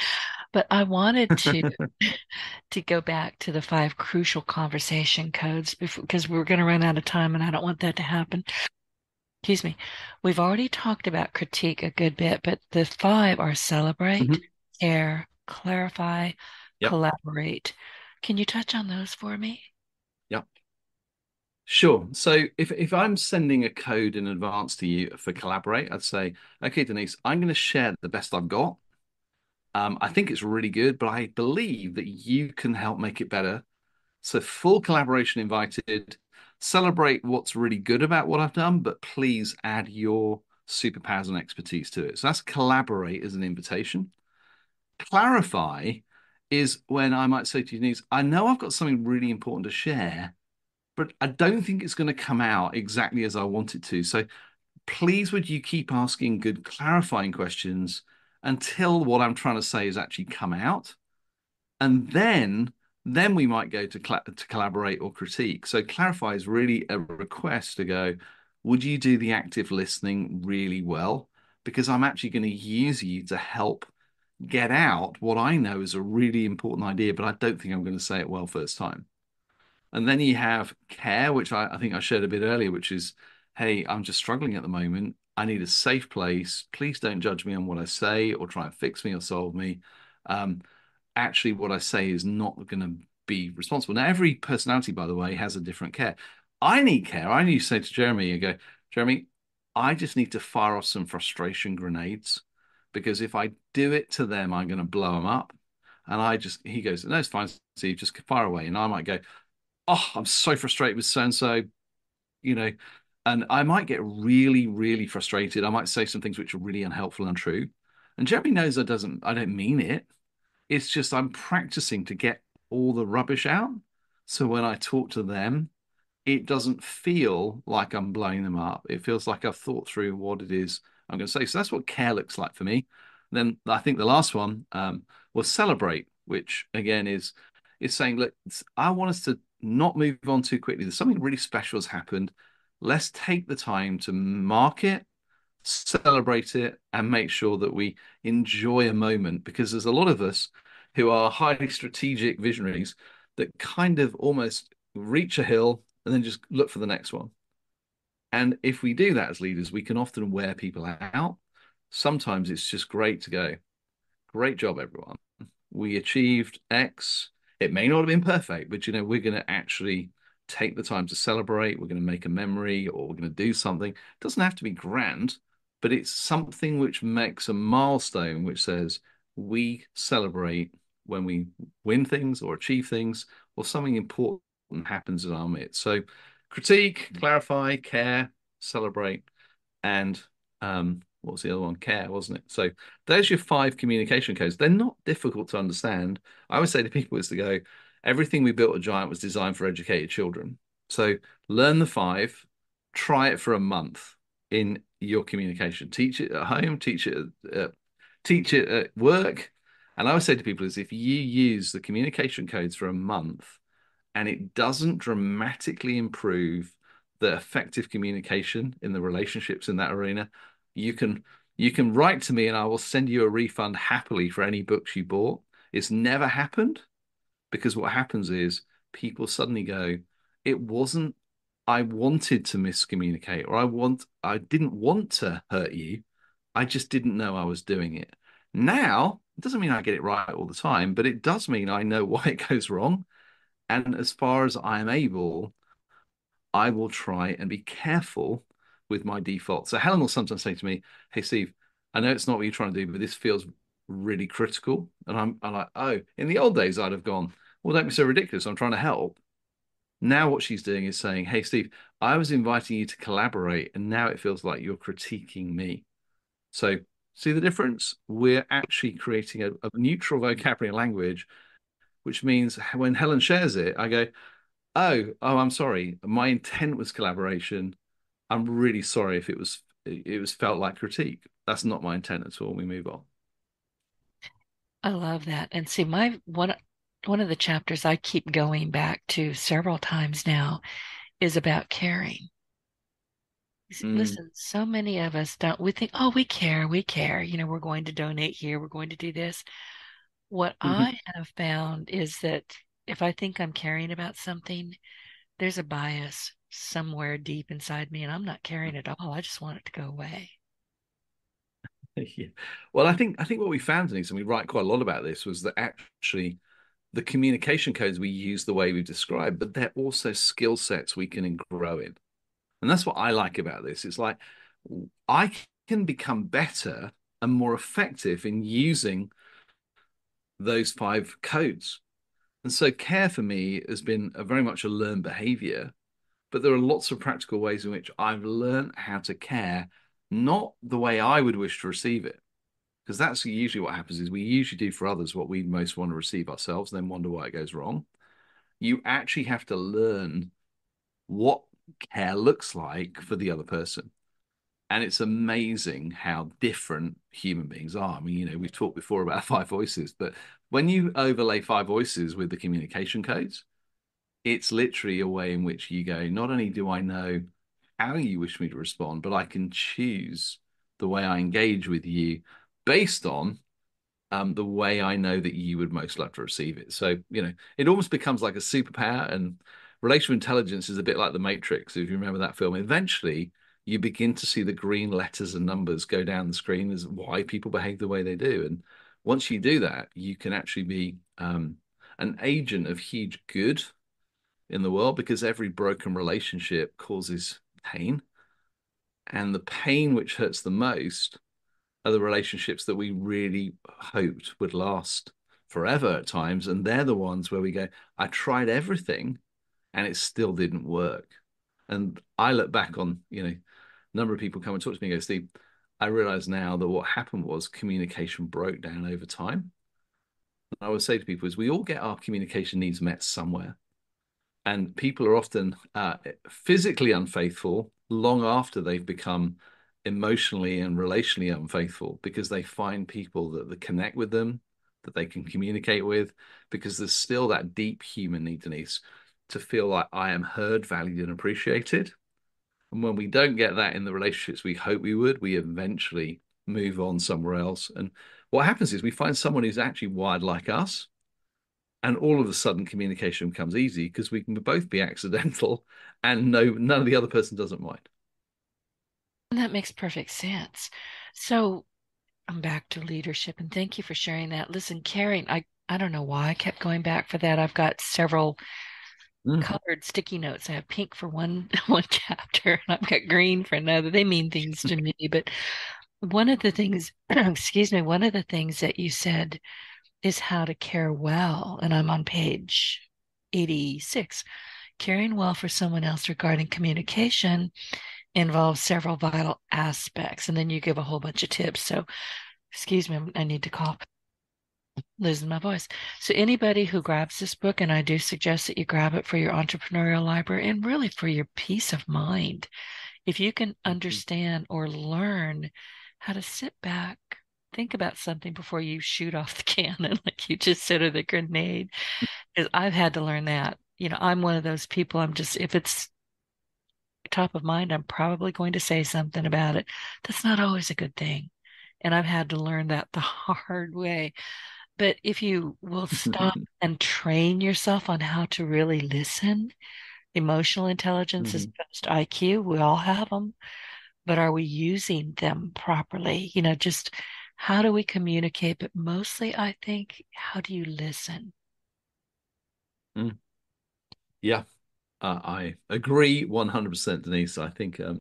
But I wanted to [laughs] to go back to the five crucial conversation codes because we're going to run out of time and I don't want that to happen. Excuse me. We've already talked about critique a good bit, but the five are celebrate, mm-hmm. care, clarify, yep. collaborate. Can you touch on those for me? Sure. So if if I'm sending a code in advance to you for collaborate, I'd say, okay, Denise, I'm going to share the best I've got um, I think it's really good, but I believe that you can help make it better. So, full collaboration invited. Celebrate what's really good about what I've done, but please add your superpowers and expertise to it. So, that's collaborate as an invitation. Clarify is when I might say to you, Denise, I know I've got something really important to share, but I don't think it's going to come out exactly as I want it to. So, please would you keep asking good clarifying questions until what I'm trying to say has actually come out. And then then we might go to, to collaborate or critique. So clarify is really a request to go, would you do the active listening really well? Because I'm actually going to use you to help get out what I know is a really important idea, but I don't think I'm going to say it well first time. And then you have care, which I, I think I shared a bit earlier, which is, hey, I'm just struggling at the moment. I need a safe place. Please don't judge me on what I say or try and fix me or solve me. Um, actually, what I say is not going to be responsible. Now, every personality, by the way, has a different care. I need care. I need to say to Jeremie, you go, Jeremie, I just need to fire off some frustration grenades because if I do it to them, I'm going to blow them up. And I just, he goes, no, it's fine, Steve, just fire away. And I might go, oh, I'm so frustrated with so and so. You know, and I might get really, really frustrated. I might say some things which are really unhelpful and untrue. And Jeremie knows I doesn't I don't mean it. It's just I'm practicing to get all the rubbish out. So when I talk to them, it doesn't feel like I'm blowing them up. It feels like I've thought through what it is I'm going to say. So that's what care looks like for me. then I think the last one um, was celebrate, which again is is saying, look, I want us to not move on too quickly. There's something really special has happened. Let's take the time to mark it, celebrate it, and make sure that we enjoy a moment because there's a lot of us who are highly strategic visionaries that kind of almost reach a hill and then just look for the next one. And if we do that as leaders, we can often wear people out. Sometimes it's just great to go, great job, everyone. We achieved X. It may not have been perfect, but you know, we're going to actually take the time to celebrate. We're going to make a memory or we're going to do something. It doesn't have to be grand, but it's something which makes a milestone which says we celebrate when we win things or achieve things or something important happens in our midst. So critique, clarify, care, celebrate, and um, what was the other one? Care, wasn't it? So there's your five communication codes. They're not difficult to understand. I would say to people is to go, everything we built at Giant was designed for educated children. So learn the five, try it for a month in your communication. Teach it at home, teach it, at, uh, teach it at work. And I would say to people is if you use the communication codes for a month and it doesn't dramatically improve the effective communication in the relationships in that arena, you can you can write to me and I will send you a refund happily for any books you bought. It's never happened because what happens is people suddenly go, it wasn't I wanted to miscommunicate or I want I didn't want to hurt you. I just didn't know I was doing it. Now, it doesn't mean I get it right all the time, but it does mean I know [laughs] why it goes wrong. And as far as I am able, I will try and be careful with my default. So Helen will sometimes say to me, Hey, Steve, I know it's not what you're trying to do, but this feels really critical. And I'm, I'm like, Oh, in the old days, I'd have gone, Well, don't be so ridiculous. I'm trying to help. Now, what she's doing is saying, Hey, Steve, I was inviting you to collaborate, and now it feels like you're critiquing me. So, see the difference? We're actually creating a, a neutral vocabulary language which means when Helen shares it, I go, "Oh, oh, I'm sorry. My intent was collaboration. I'm really sorry if it was it was felt like critique. That's not my intent at all. We move on." I love that. And see, my one one of the chapters I keep going back to several times now is about caring. Mm. Listen, so many of us don't, we think, oh, we care, we care. You know, we're going to donate here, we're going to do this. What mm-hmm. I have found is that if I think I'm caring about something, there's a bias somewhere deep inside me, and I'm not caring at all. I just want it to go away. [laughs] yeah. Well, I think I think what we found, Denise, and we write quite a lot about this, was that actually the communication codes we use the way we've described, but they're also skill sets we can grow in. And that's what I like about this. It's like I can become better and more effective in using those five codes. And so care for me has been a very much a learned behavior, but there are lots of practical ways in which I've learned how to care, not the way I would wish to receive it. Because that's usually what happens is we usually do for others what we most want to receive ourselves, then wonder why it goes wrong. You actually have to learn what care looks like for the other person and it's amazing how different human beings are. I mean, you know, we've talked before about [laughs] five voices, but when you overlay five voices with the communication codes, it's literally a way in which you go, not only do I know how you wish me to respond, but I can choose the way I engage with you based on um, the way I know that you would most love to receive it. So, you know, it almost becomes like a superpower. And relational intelligence is a bit like the Matrix, if you remember that film. Eventually, you begin to see the green letters and numbers go down the screen as why people behave the way they do. And once you do that, you can actually be um, an agent of huge good in the world because every broken relationship causes pain. And the pain which hurts the most are the relationships that we really hoped would last forever at times. And they're the ones where we go, I tried everything and it still didn't work. And I look back on, you know, a number of people come and talk to me and go, Steve, I realize now that what happened was communication broke down over time. And I would say to people is we all get our communication needs met somewhere. And people are often uh, physically unfaithful long after they've become emotionally and relationally unfaithful because they find people that, that connect with them, that they can communicate with, because there's still that deep human need, Denise, to feel like I am heard, valued, and appreciated. And when we don't get that in the relationships we hope we would, we eventually move on somewhere else. And what happens is we find someone who's actually wired like us. And all of a sudden, communication becomes easy because we can both be [laughs] accidental and no, none of the other person doesn't mind. That makes perfect sense. So I'm back to leadership and thank you for sharing that. Listen, caring, I, I don't know why I kept going back for that. I've got several mm. colored sticky notes. I have pink for one [laughs] one chapter and I've got green for another. They mean things to me, but one of the things, [clears throat] excuse me, one of the things that you said is how to care well, and I'm on page 86. Caring well for someone else regarding communication involves several vital aspects, and then you give a whole bunch of tips. So, excuse me, I need to cough losing my voice. So anybody who grabs this book, and I do suggest that you grab it for your entrepreneurial library and really for your peace of mind. If you can understand or learn how to sit back, think about something before you shoot off the [laughs] cannon, like you just said, or the grenade. Because I've had to learn that. You know, I'm one of those people. I'm just if it's top of mind, I'm probably going to say something about it. That's not always a good thing. And I've had to learn that the [laughs] hard way. But if you will stop [laughs] and train yourself on how to really listen, emotional intelligence mm-hmm. is just IQ. We all have them. But are we using them properly? You know, just how do we communicate? But mostly, I think, how do you listen? Mm. Yeah, uh, I agree 100%, Denise. I think um,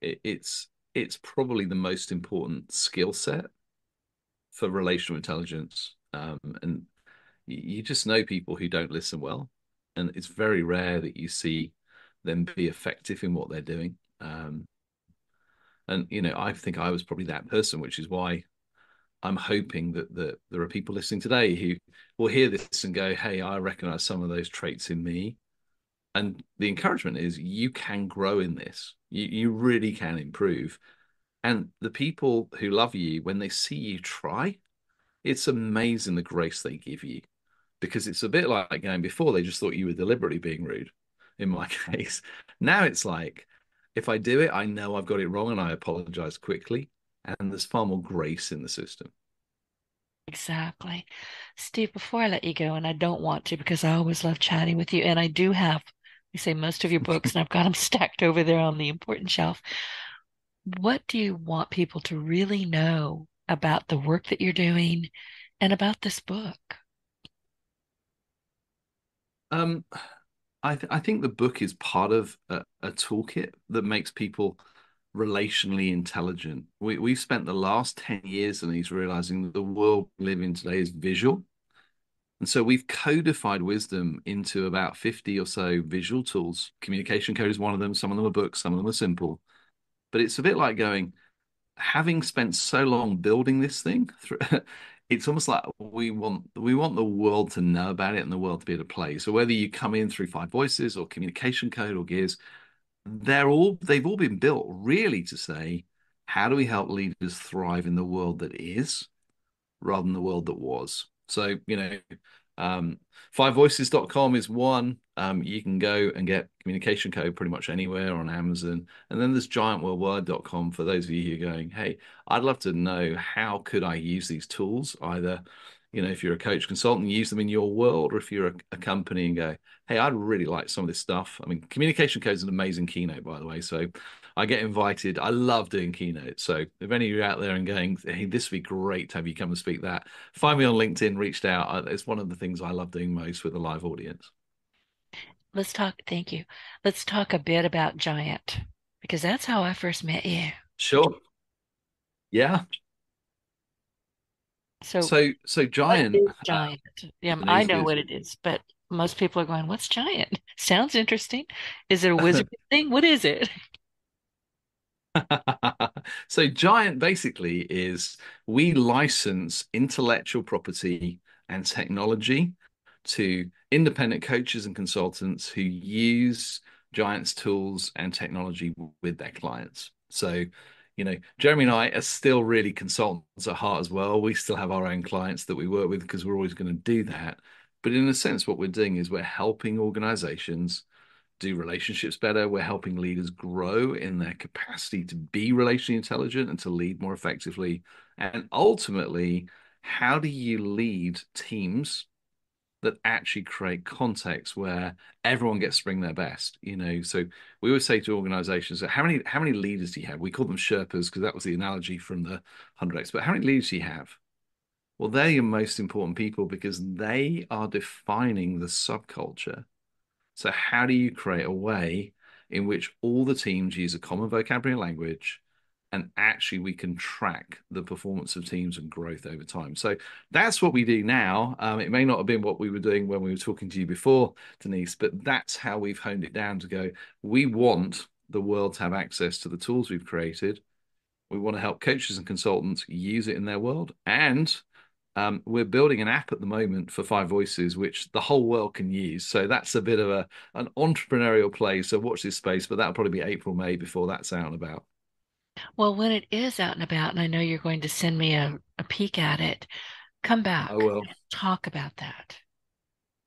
it, it's it's probably the most important skill set for relational intelligence. Um, and you, just know people who don't listen well, and it's very rare that you see them be effective in what they're doing. Um, and you know, I think I was probably that person, which is why I'm hoping that, that there are people listening today who will hear this and go, "Hey, I recognize some of those traits in me." And the encouragement is you can grow in this. You you really can improve. And the people who love you, when they see you try, it's amazing the grace they give you. Because it's a bit like going before, they just thought you were deliberately being rude, in my [laughs] case. Now it's like, if I do it, I know I've got it wrong and I apologize quickly. And there's far more grace in the system. Exactly. Steve, before I let you go, and I don't want to because I always love chatting with you, and I do have you say most of your books, and I've got them [laughs] stacked over there on the important shelf. What do you want people to really know about the work that you're doing and about this book? Um, I, th- I think the book is part of a, a, toolkit that makes people relationally intelligent. We, we've spent the last 10 years and he's realizing that the world we live in today is visual and so we've codified wisdom into about 50 or so visual tools. Communication code is one of them. Some of them are books, some of them are simple. But it's a bit like going, having spent so long building this thing, [laughs] it's almost like we want we want the world to know about it and the world to be able to play. So whether you come in through five voices or communication code or gears, they're all they've all been built really to say, how do we help leaders thrive in the world that is rather than the world that was? So, you know, um, fivevoices.com is one. Um, you can go and get communication code pretty much anywhere on Amazon. And then there's giantworldwide.com for those of you who are going, hey, I'd love to know how could I use these tools? Either, you know, if you're a coach consultant, use them in your world, or if you're a, a company and go, hey, I'd really like some of this stuff. I mean, communication code is an amazing keynote, by the way. So I get invited. I love doing keynotes. So if any of you out there and going, hey, this would be great to have you come and speak that, find me on LinkedIn, reached out. It's one of the things I love doing most with a live audience. Let's talk. Thank you. Let's talk a bit about Giant because that's how I first met you. Sure. Yeah. So, so, so Giant. Giant. Uh, yeah, I know what it is, but most people are going, "What's Giant?" [laughs] Sounds interesting. Is it a [laughs] wizard thing? What is it? [laughs] so Giant basically is we license intellectual property and technology to independent coaches and consultants who use Giant's tools and technology with their clients. So, you know, Jeremie and I are still really consultants at heart as well. We still have our own clients that we work with because we're always going to do that. But in a sense, what we're doing is we're helping organizations do relationships better. We're helping leaders grow in their capacity to be relationally intelligent and to lead more effectively. And ultimately, how do you lead teams that actually create context where everyone gets to bring their best you know so we always say to organizations how many how many leaders do you have we call them sherpas because that was the analogy from the 100x but how many leaders do you have well they're your most important people because they are defining the subculture so how do you create a way in which all the teams use a common vocabulary language and actually we can track the performance of teams and growth over time. So that's what we do now. Um, it may not have been what we were doing when we were talking to you before, Denise, but that's how we've honed it down to go. We want the world to have access to the tools we've created. We want to help coaches and consultants use it in their world. And um, we're building an app at the moment for Five Voices, which the whole world can use. So that's a bit of a an entrepreneurial play. So watch this space, but that'll probably be April, May before that's out and about. Well, when it is out and about, and I know you're going to send me a, a peek at it, come back. I will. Talk about that.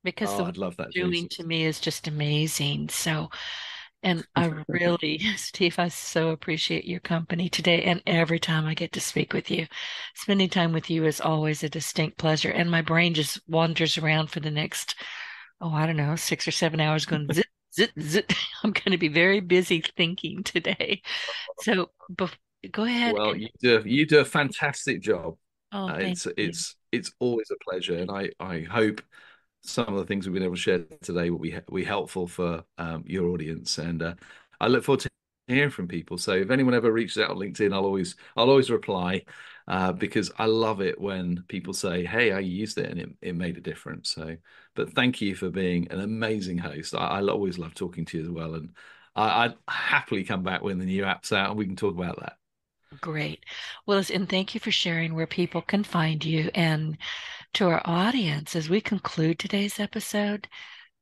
Because oh, the I'd love that doing to me is just amazing. So, and I really, [laughs] Steve, I so appreciate your company today and every time I get to speak with you. Spending time with you is always a distinct pleasure. And my brain just wanders around for the next, oh, I don't know, six or seven hours going zip, [laughs] zit, zit. [laughs] I'm going to be very busy thinking today. So bef- go ahead. Well, you do you do a fantastic job. Oh, uh, it's you. it's it's always a pleasure, and I I hope some of the things we've been able to share today will be be helpful for um, your audience, and uh, I look forward to hearing from people. So if anyone ever reaches out on LinkedIn, I'll always I'll always reply uh, because I love it when people say, "Hey, I used it and it, it made a difference." So, but thank you for being an amazing host. I, I always love talking to you as well, and I, would happily come back when the new app's out and we can talk about that. Great. Well, and thank you for sharing where people can find you. And to our audience, as we conclude today's episode,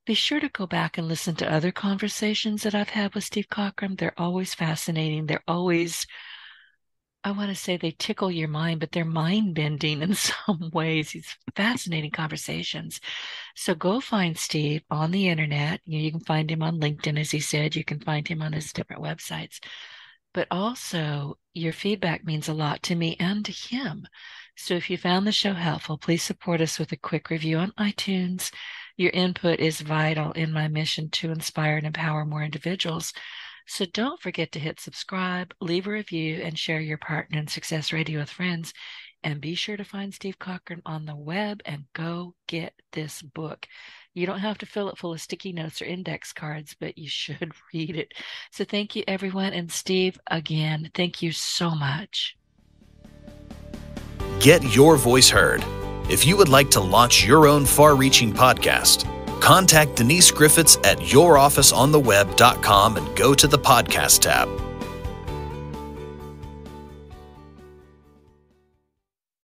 be sure to go back and listen to other conversations that I've had with Steve Cockram. They're always fascinating. They're always, I want to say they tickle your mind, but they're mind bending [laughs] in some ways. These fascinating conversations. So go find Steve on the internet. You, you can find him on LinkedIn, as he said. You can find him on his different websites. But also, your feedback means a lot to me and to him. So if you found the show helpful, please support us with a quick review on iTunes your input is vital in my mission to inspire and empower more individuals. So don't forget to hit subscribe, leave a review, and share your partner in Success Radio with friends. And be sure to find Steve Cockram on the web and go get this book. You don't have to fill it full of sticky notes or index cards, but you should [laughs] read it. So thank you, everyone. And Steve, again, thank you so much. Get your voice heard. If you would like to launch your own far reaching podcast, contact Denise Griffitts at yourofficeontheweb.com and go to the podcast tab.